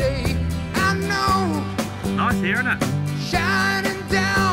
day. I know. Nice hearing it. Shining down.